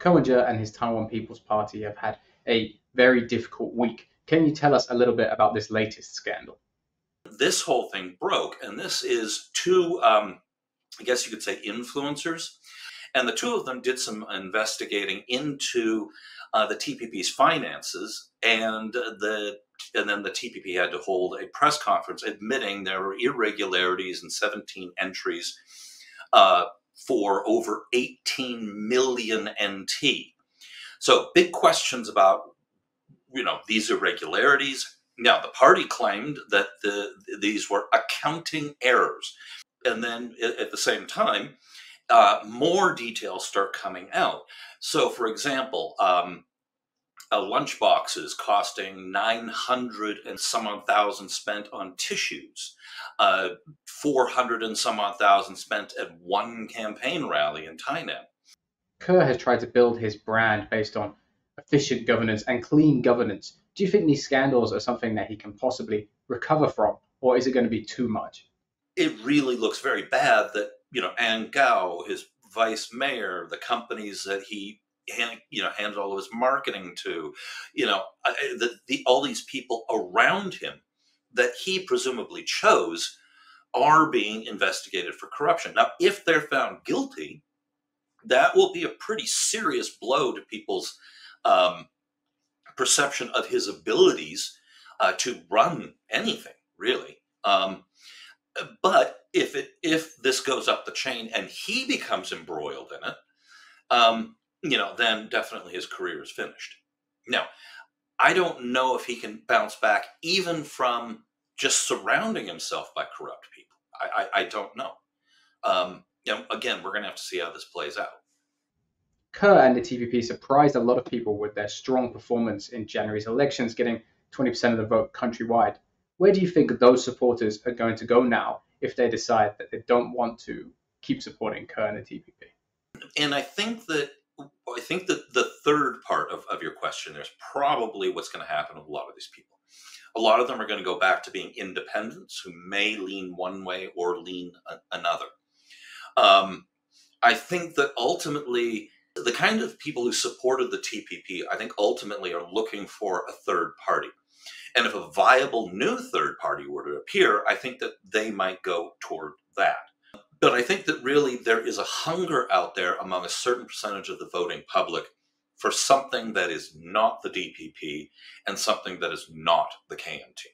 Ko and his Taiwan People's Party have had a very difficult week. Can you tell us a little bit about this latest scandal? This whole thing broke, and this is two, um, I guess you could say, influencers. And the two of them did some investigating into uh, the TPP's finances, and the and then the TPP had to hold a press conference admitting there were irregularities and 17 entries uh, for over 18 million NT. So big questions about you know these irregularities. Now the party claimed that the these were accounting errors, and then at the same time, uh, more details start coming out. So, for example, um, a lunchbox is costing 900 and some odd thousand spent on tissues, uh, 400 and some odd thousand spent at one campaign rally in Tainan. Ko has tried to build his brand based on efficient governance and clean governance. Do you think these scandals are something that he can possibly recover from, or is it going to be too much? It really looks very bad that, you know, Ann Kao, his vice mayor, the companies that he hand, you know handed all of his marketing to you know the, the all these people around him that he presumably chose are being investigated for corruption. Now if they're found guilty that will be a pretty serious blow to people's um, perception of his abilities uh, to run anything really. Um, but if it if this goes up the chain and he becomes embroiled in it um, you know, then definitely his career is finished. Now, I don't know if he can bounce back even from just surrounding himself by corrupt people. I, I, I don't know. Um, you know, again, we're going to have to see how this plays out. Ko and the TPP surprised a lot of people with their strong performance in January's elections, getting 20% of the vote countrywide. Where do you think those supporters are going to go now if they decide that they don't want to keep supporting Ko and the TPP? And I think that I think that the third part of, of your question is probably what's going to happen with a lot of these people. A lot of them are going to go back to being independents who may lean one way or lean a, another. Um, I think that ultimately, the kind of people who supported the TPP, I think ultimately are looking for a third party. And if a viable new third party were to appear, I think that they might go toward that. But I think that really there is a hunger out there among a certain percentage of the voting public for something that is not the DPP and something that is not the KMT.